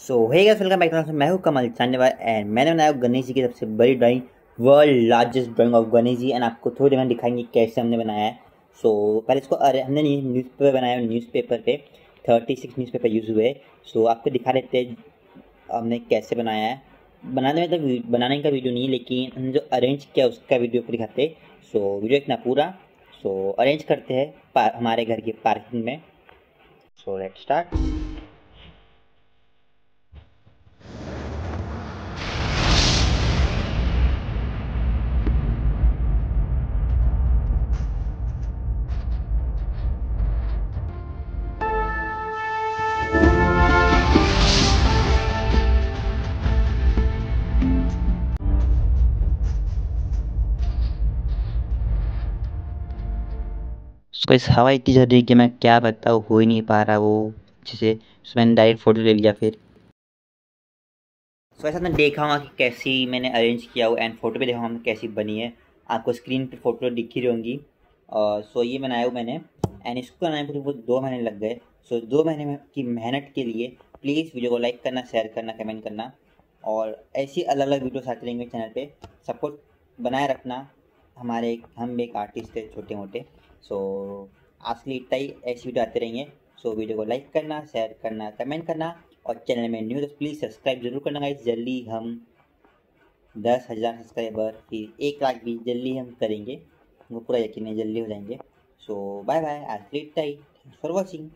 So hey guys welcome back to मैं हूँ कमल चांदेवाल and मैंने बनाया गणेश जी की सबसे बड़ी drawing world largest drawing of Ganesh ji and आपको थोड़ी देर में दिखाएँगे कैसे हमने बनाया है। सो so, पहले इसको अरे हमने न्यूज़पेपर बनाया न्यूज़पेपर पे थर्टी सिक्स न्यूज़पेपर यूज़ हुए। सो so, आपको दिखा देते हमने कैसे बनाया है। बनाने में तो बनाने का वीडियो नहीं लेकिन हमने जो अरेंज किया उसका वीडियो को दिखाते सो so, वीडियो इतना पूरा। सो so, अरेंज करते हैं हमारे घर के पार्किंग में। सो लेट स्टार्ट उसको इस हवा इतनी रही कि मैं क्या बताऊँ हो ही नहीं पा रहा वो, जिसे मैंने डायरेक्ट फ़ोटो ले लिया फिर। सो ऐसा मैं देखा हुआ कि कैसी मैंने अरेंज किया हो एंड फ़ोटो भी देखा हूँ कैसी बनी है। आपको स्क्रीन पर फ़ोटो दिख ही होंगी। और सो ये बनाया हूँ मैंने। एंड इसको बनाने पर दो महीने लग गए। सो दो महीने की मेहनत के लिए प्लीज़ वीडियो को लाइक करना शेयर करना कमेंट करना। और ऐसी अलग अलग वीडियोस आते रहेंगे चैनल पे। सपोर्ट बनाए रखना। हमारे एक, हम एक आर्टिस्ट है छोटे मोटे सो असली इतना ही। ऐसी वीडियो आते रहेंगे सो वीडियो को लाइक करना शेयर करना कमेंट करना और चैनल में न्यू तो प्लीज़ सब्सक्राइब ज़रूर करना गाइस जल्दी हम दस हज़ार सब्सक्राइबर फिर एक लाख भी जल्दी हम करेंगे। वो पूरा यकीन है, जल्दी हो जाएँगे। सो बाय बाय आज इतना ही। For watching